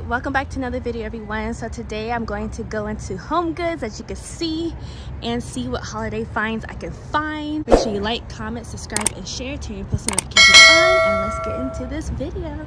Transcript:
welcome back to another video everyone. So today i'm going to go into HomeGoods as you can see and see what holiday finds i can find. Make sure you like comment subscribe and share. Turn your post notifications on and let's get into this video.